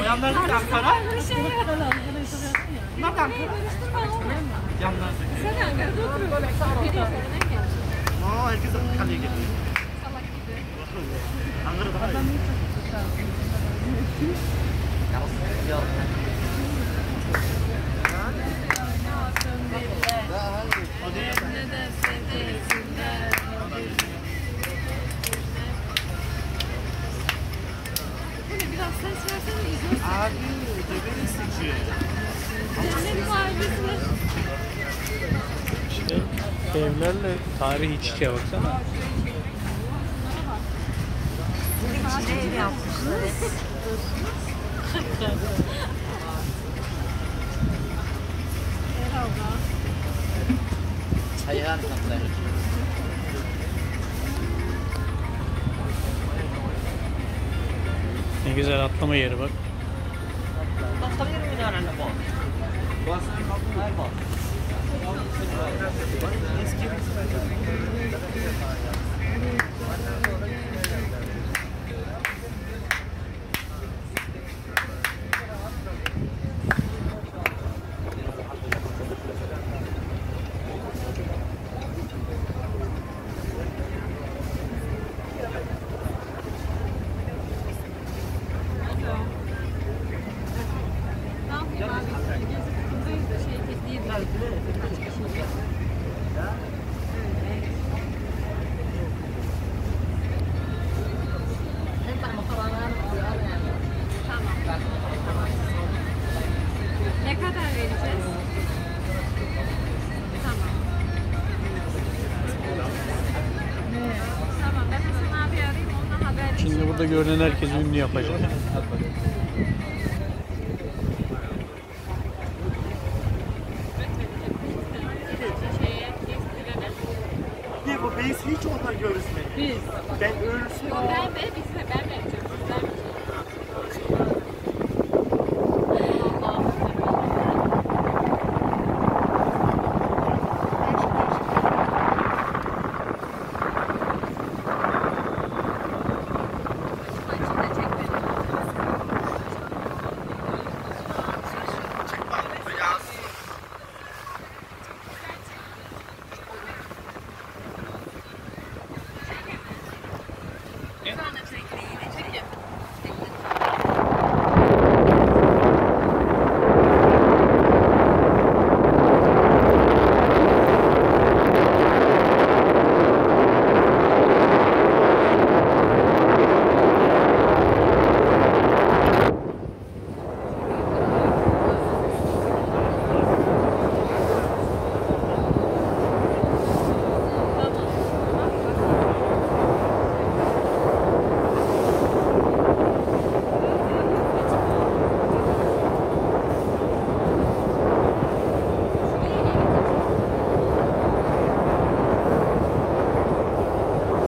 O yanlardaki Ankara. Şey yok. Bunlar da Ankara. Yanlardaki. Sen Ankara'da oturuyorsun. Biliyorsun? Aa herkes kaleye geliyor. Salak gibi. Ankara daha iyi. Ne Abi ödevleri seçiyor. Cennet mahallesine. İşte evlerle tarih iç içe baksana. İçine ev yapmışlar. Hayran katları. Ne güzel atlama yeri bak. Atabilir miyim herhalde bu? Bas. Hayır bas. Ne kadar vereceğiz? Tamam. Tamam ben Hasan abi arayayım ondan haber Şimdi burada görünen herkesi ünlü yapacak. şeye biz hiç onlar görüşmedi. Biz. Ben ölsün. Ben ben biz de ben.